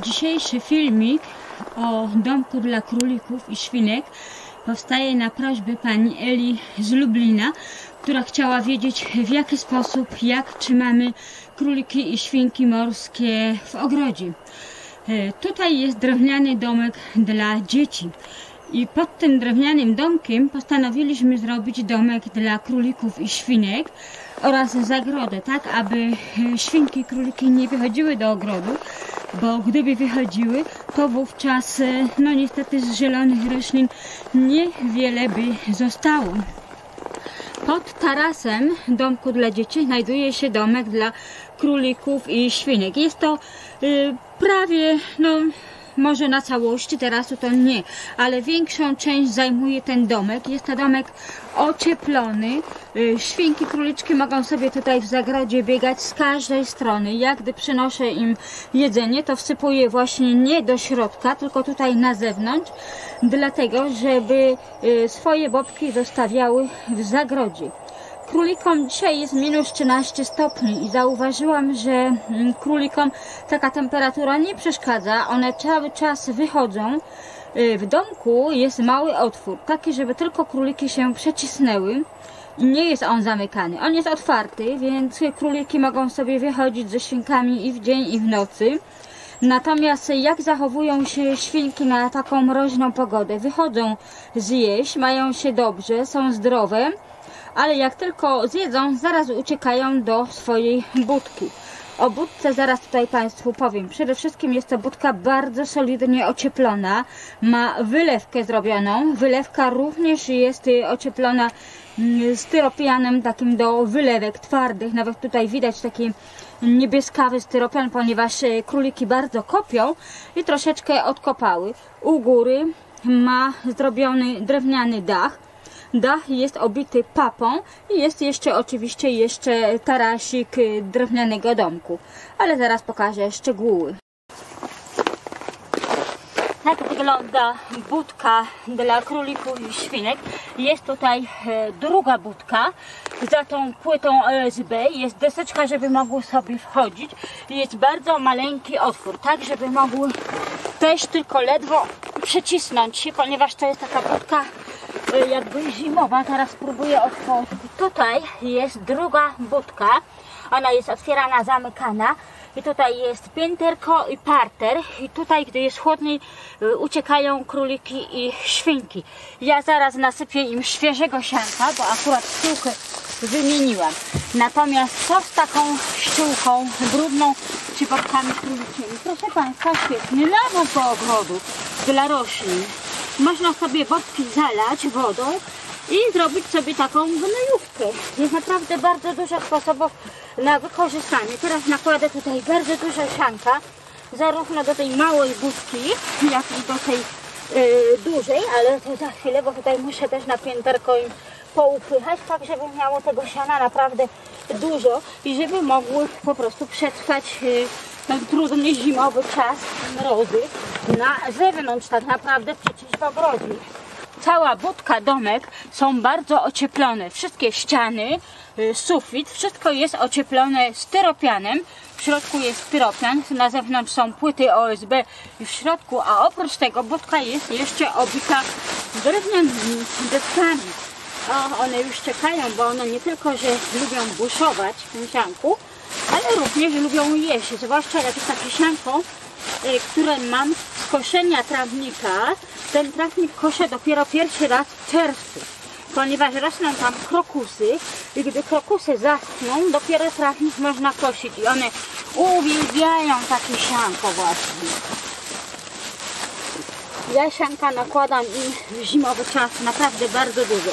Dzisiejszy filmik o domku dla królików i świnek powstaje na prośbę pani Eli z Lublina, która chciała wiedzieć w jaki sposób, jak trzymamy króliki i świnki morskie w ogrodzie. E, Tutaj jest drewniany domek dla dzieci. I pod tym drewnianym domkiem postanowiliśmy zrobić domek dla królików i świnek oraz zagrodę, tak aby e, świnki i króliki nie wychodziły do ogrodu, bo gdyby wychodziły, to wówczas, e, no niestety z zielonych roślin niewiele by zostało. Pod tarasem domku dla dzieci znajduje się domek dla królików i świnek. Jest to y, prawie, no może na całości tarasu to nie, ale większą część zajmuje ten domek. Jest to domek ocieplony. Y, Świnki, króliczki mogą sobie tutaj w zagrodzie biegać z każdej strony. Ja gdy przynoszę im jedzenie, to wsypuję właśnie nie do środka, tylko tutaj na zewnątrz, dlatego żeby y, swoje bobki zostawiały w zagrodzie. Królikom dzisiaj jest minus 13 stopni i zauważyłam, że mm, królikom taka temperatura nie przeszkadza. One cały czas wychodzą. Y, W domku jest mały otwór, taki, żeby tylko króliki się przecisnęły. Nie jest on zamykany, on jest otwarty, więc króliki mogą sobie wychodzić ze świnkami i w dzień, i w nocy. Natomiast jak zachowują się świnki na taką mroźną pogodę? Wychodzą zjeść, mają się dobrze, są zdrowe, ale jak tylko zjedzą, zaraz uciekają do swojej budki. O budce zaraz tutaj Państwu powiem. Przede wszystkim jest to budka bardzo solidnie ocieplona. Ma wylewkę zrobioną. Wylewka również jest y, ocieplona mm, styropianem takim do wylewek twardych. Nawet tutaj widać taki niebieskawy styropian, ponieważ y, króliki bardzo kopią i troszeczkę odkopały. U góry ma zrobiony drewniany dach. Dach jest obity papą i jest jeszcze oczywiście jeszcze tarasik y, drewnianego domku. Ale zaraz pokażę szczegóły. Tak wygląda budka dla królików i świnek. Jest tutaj e, druga budka. Za tą płytą OSB jest deseczka, żeby mogły sobie wchodzić. Jest bardzo maleńki otwór, tak żeby mogły też tylko ledwo przycisnąć się, ponieważ to jest taka budka jakby zimowa. Teraz spróbuję otworzyć. Tutaj jest druga budka. Ona jest otwierana, zamykana. I tutaj jest pięterko i parter. I tutaj, gdy jest chłodniej, y, uciekają króliki i świnki. Ja zaraz nasypię im świeżego sianka, bo akurat ściółkę wymieniłam. Natomiast co z taką ściółką brudną czy bobkami królikimi? Proszę Państwa, świetny nawóz do ogrodu dla roślin. Można sobie bobki zalać wodą i zrobić sobie taką gnojówkę. Jest naprawdę bardzo dużo sposobów na wykorzystanie. Teraz nakładę tutaj bardzo dużo sianka, zarówno do tej małej budki, jak i do tej yy, dużej, ale to za chwilę, bo tutaj muszę też na pięterko im poupychać, tak żeby miało tego siana naprawdę dużo i żeby mogły po prostu przetrwać yy, ten trudny zimowy czas mrozy na zewnątrz tak naprawdę przecież w ogrodzie cała budka, domek są bardzo ocieplone. Wszystkie ściany, y, sufit, wszystko jest ocieplone styropianem. W środku jest styropian, na zewnątrz są płyty OSB w środku, a oprócz tego budka jest jeszcze obita drewnianymi deskami. O, one już czekają, bo one nie tylko, że lubią buszować w tym ale również lubią jeść, zwłaszcza jak jest takie sianko, y, które mam z koszenia trawnika. Ten trawnik koszę dopiero pierwszy raz w czerwcu, ponieważ rosną tam krokusy i gdy krokusy zaschną, dopiero trawnik można kosić i one uwielbiają takie sianko właśnie. Ja sianka nakładam im w zimowy czas naprawdę bardzo dużo.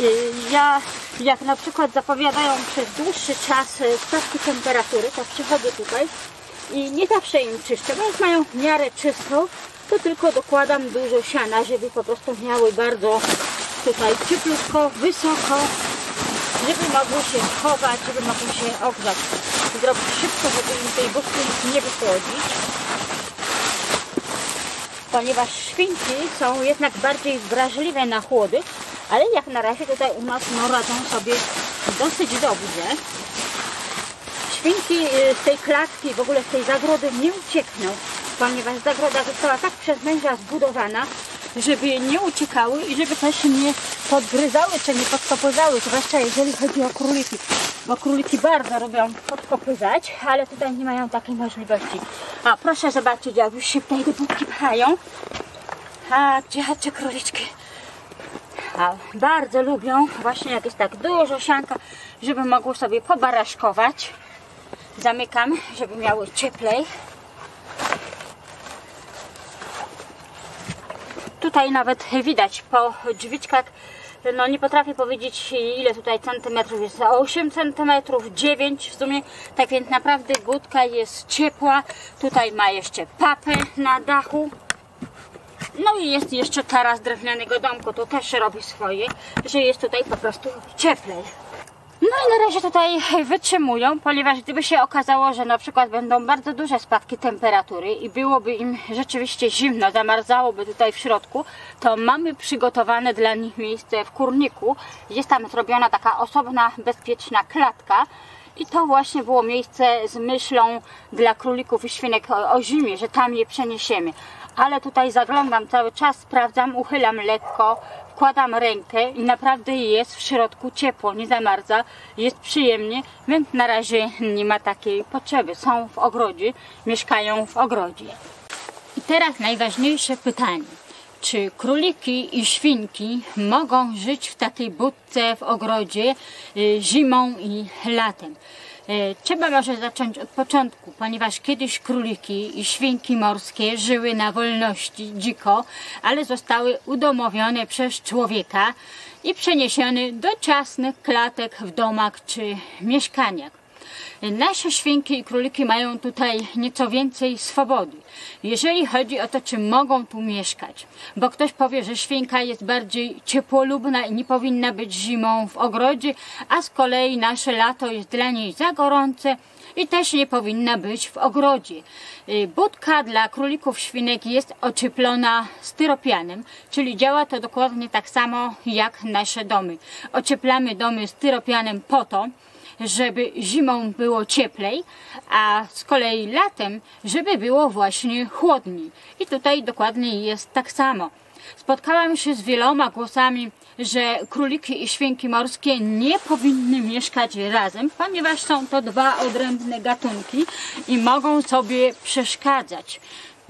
Y, Ja, jak na przykład zapowiadają przez dłuższy czas y, spadki temperatury, to przychodzę tutaj i nie zawsze im czyszczę, bo jak mają w miarę czysto, to tylko dokładam dużo siana, żeby po prostu miały bardzo tutaj cieplutko, wysoko, żeby mogły się schować, żeby mogły się ogrzać. Zrobić szybko, żeby im tej budki nie wychłodzić ponieważ świnki są jednak bardziej wrażliwe na chłody, ale jak na razie tutaj u nas no, radzą sobie dosyć dobrze. świnki y, z tej klatki, w ogóle z tej zagrody nie uciekną, ponieważ zagroda została tak przez męża zbudowana, żeby nie uciekały i żeby też nie podgryzały czy nie podkopyzały, zwłaszcza jeżeli chodzi o króliki, bo króliki bardzo lubią podkopyzać, ale tutaj nie mają takiej możliwości. A proszę zobaczyć, jak już się tutaj do budki pchają. Chodźcie, chodźcie króliczki. A bardzo lubią właśnie jak jest tak dużo sianka, żeby mogły sobie pobaraszkować. Zamykam, żeby miały cieplej. Tutaj nawet widać po drzwiczkach, no nie potrafię powiedzieć ile tutaj centymetrów jest, 8 centymetrów, 9 w sumie, tak więc naprawdę budka jest ciepła. Tutaj ma jeszcze papę na dachu. No i jest jeszcze taras drewnianego domku, to też robi swoje, że jest tutaj po prostu cieplej. No i na razie tutaj wytrzymują, ponieważ gdyby się okazało, że na przykład będą bardzo duże spadki temperatury i byłoby im rzeczywiście zimno, zamarzałoby tutaj w środku, to mamy przygotowane dla nich miejsce w kurniku. Jest tam zrobiona taka osobna, bezpieczna klatka, i to właśnie było miejsce z myślą dla królików i świnek o, o zimie, że tam je przeniesiemy. Ale tutaj zaglądam cały czas, sprawdzam, uchylam lekko, wkładam rękę i naprawdę jest w środku ciepło, nie zamarza, jest przyjemnie, więc na razie nie ma takiej potrzeby. Są w ogrodzie, mieszkają w ogrodzie. I teraz najważniejsze pytanie. Czy króliki i świnki mogą żyć w takiej budce w ogrodzie y, zimą i latem? Y, Trzeba może zacząć od początku, ponieważ kiedyś króliki i świnki morskie żyły na wolności dziko, ale zostały udomowione przez człowieka i przeniesione do ciasnych klatek w domach czy mieszkaniach. Nasze świnki i króliki mają tutaj nieco więcej swobody, jeżeli chodzi o to, czy mogą tu mieszkać. Bo ktoś powie, że świnka jest bardziej ciepłolubna i nie powinna być zimą w ogrodzie, a z kolei nasze lato jest dla niej za gorące i też nie powinna być w ogrodzie. Y, Budka dla królików świnek jest ocieplona styropianem, czyli działa to dokładnie tak samo jak nasze domy. Ocieplamy domy styropianem po to, żeby zimą było cieplej, a z kolei latem, żeby było właśnie chłodniej. I tutaj dokładnie jest tak samo. Spotkałam się z wieloma głosami, że króliki i świnki morskie nie powinny mieszkać razem, ponieważ są to dwa odrębne gatunki i mogą sobie przeszkadzać.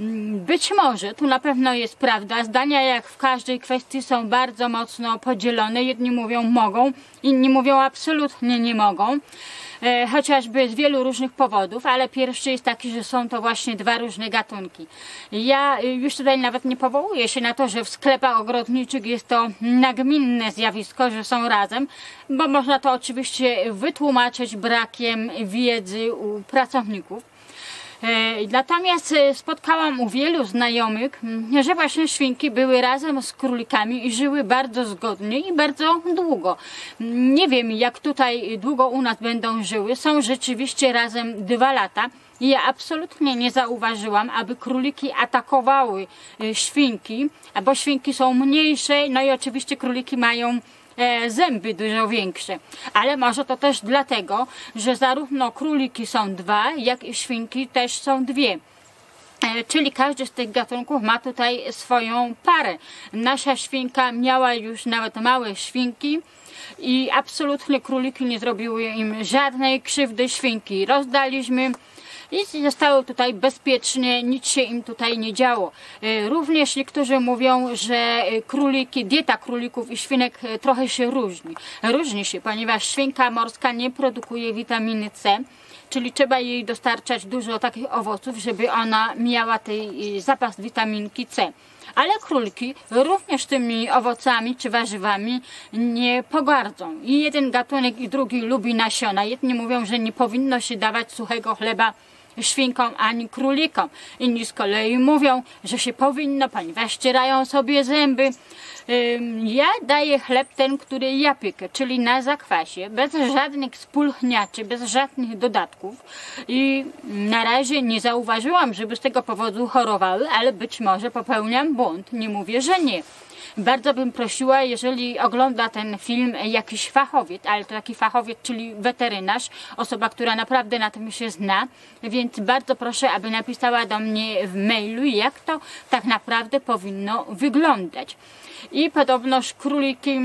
Mm, Być może, tu na pewno jest prawda, zdania jak w każdej kwestii są bardzo mocno podzielone. Jedni mówią mogą, inni mówią absolutnie nie mogą. E, chociażby z wielu różnych powodów, ale pierwszy jest taki, że są to właśnie dwa różne gatunki. Ja y, już tutaj nawet nie powołuję się na to, że w sklepach ogrodniczych jest to nagminne zjawisko, że są razem, bo można to oczywiście wytłumaczyć brakiem wiedzy u pracowników. E, Natomiast e, spotkałam u wielu znajomych, m, że właśnie świnki były razem z królikami i żyły bardzo zgodnie i bardzo długo. Nie wiem jak tutaj długo u nas będą żyły. Są rzeczywiście razem dwa lata. I ja absolutnie nie zauważyłam, aby króliki atakowały e, świnki, bo świnki są mniejsze, no i oczywiście króliki mają zęby dużo większe. Ale może to też dlatego, że zarówno króliki są dwa, jak i świnki też są dwie. E, Czyli każdy z tych gatunków ma tutaj swoją parę. Nasza świnka miała już nawet małe świnki i absolutnie króliki nie zrobiły im żadnej krzywdy. Świnki rozdaliśmy i zostały tutaj bezpiecznie, nic się im tutaj nie działo. E, Również niektórzy mówią, że e, króliki, dieta królików i świnek e, trochę się różni. Różni się, ponieważ świnka morska nie produkuje witaminy C, czyli trzeba jej dostarczać dużo takich owoców, żeby ona miała tej y, zapas witaminki C. Ale króliki również tymi owocami czy warzywami nie pogardzą. I jeden gatunek i drugi lubi nasiona. Jedni mówią, że nie powinno się dawać suchego chleba świnkom ani królikom. Inni z kolei mówią, że się powinno, ponieważ ścierają sobie zęby. Ja daję chleb ten, który ja piekę, czyli na zakwasie, bez żadnych spulchniaczy, bez żadnych dodatków. I na razie nie zauważyłam, żeby z tego powodu chorowały, ale być może popełniam błąd. Nie mówię, że nie. Bardzo bym prosiła, jeżeli ogląda ten film jakiś fachowiec, ale to taki fachowiec, czyli weterynarz, osoba, która naprawdę na tym się zna, więc bardzo proszę, aby napisała do mnie w mailu, jak to tak naprawdę powinno wyglądać. I podobnoż króliki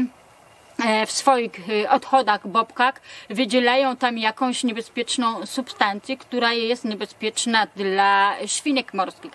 w swoich e, odchodach, bobkach wydzielają tam jakąś niebezpieczną substancję, która jest niebezpieczna dla świnek morskich.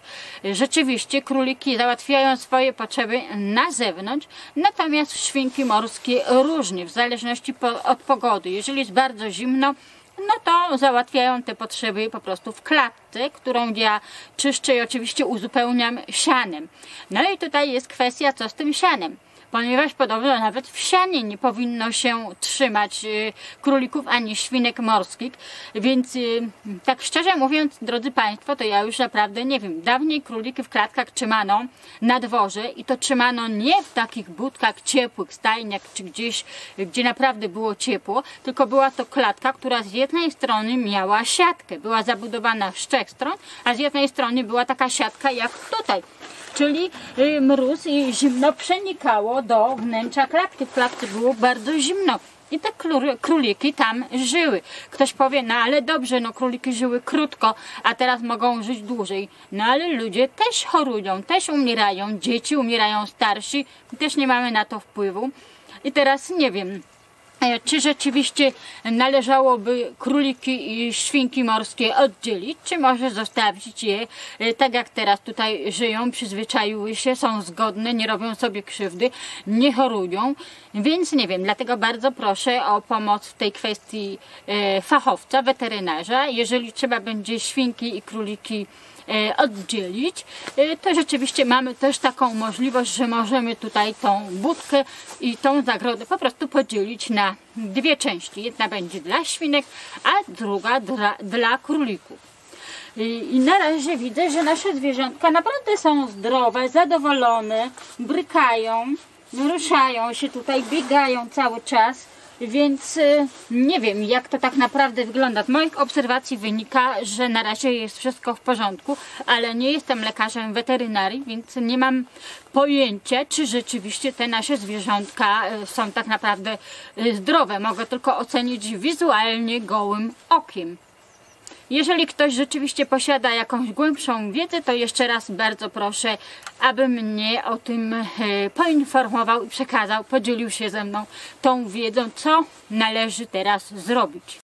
Rzeczywiście króliki załatwiają swoje potrzeby na zewnątrz, natomiast świnki morskie różnie, w zależności od pogody. Jeżeli jest bardzo zimno, no to załatwiają te potrzeby po prostu w klatce, którą ja czyszczę i oczywiście uzupełniam sianem. No i tutaj jest kwestia, co z tym sianem ponieważ podobno nawet w sianie nie powinno się trzymać y, królików ani świnek morskich, więc y, tak szczerze mówiąc, drodzy Państwo, to ja już naprawdę nie wiem. Dawniej króliki w klatkach trzymano na dworze i to trzymano nie w takich budkach ciepłych, stajniach czy gdzieś, gdzie naprawdę było ciepło, tylko była to klatka, która z jednej strony miała siatkę, była zabudowana z trzech stron, a z jednej strony była taka siatka jak tutaj czyli y, mróz i zimno przenikało do wnętrza klatki. W klatce było bardzo zimno. I te króliki tam żyły. Ktoś powie, no ale dobrze, no króliki żyły krótko, a teraz mogą żyć dłużej. No ale ludzie też chorują, też umierają, dzieci umierają starsi, też nie mamy na to wpływu. I teraz nie wiem, czy rzeczywiście należałoby króliki i świnki morskie oddzielić, czy może zostawić je e, tak jak teraz tutaj żyją, przyzwyczaiły się, są zgodne, nie robią sobie krzywdy, nie chorują, więc nie wiem, dlatego bardzo proszę o pomoc w tej kwestii e, fachowca, weterynarza, jeżeli trzeba będzie świnki i króliki E, oddzielić, e, to rzeczywiście mamy też taką możliwość, że możemy tutaj tą budkę i tą zagrodę po prostu podzielić na dwie części. Jedna będzie dla świnek, a druga dla, dla królików. I na razie widzę, że nasze zwierzątka naprawdę są zdrowe, zadowolone, brykają, ruszają się tutaj, biegają cały czas. Więc y, nie wiem, jak to tak naprawdę wygląda. Z moich obserwacji wynika, że na razie jest wszystko w porządku, ale nie jestem lekarzem weterynarii, więc nie mam pojęcia, czy rzeczywiście te nasze zwierzątka y, są tak naprawdę y, zdrowe. Mogę tylko ocenić wizualnie gołym okiem. Jeżeli ktoś rzeczywiście posiada jakąś głębszą wiedzę, to jeszcze raz bardzo proszę, aby mnie o tym e, poinformował i przekazał, podzielił się ze mną tą wiedzą, co należy teraz zrobić.